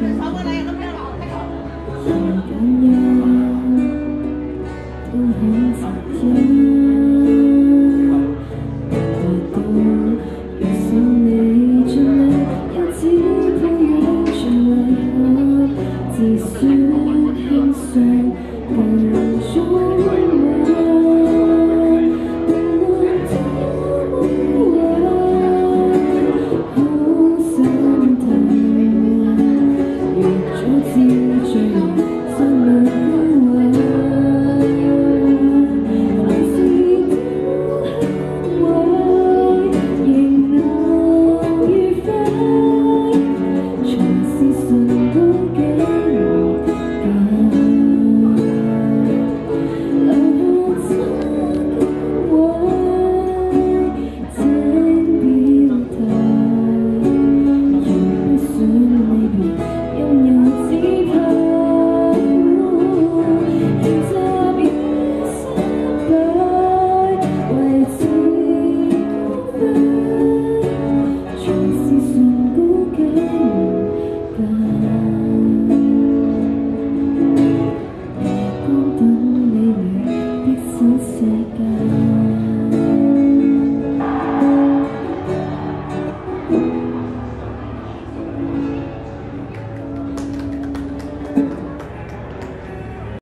Republic. second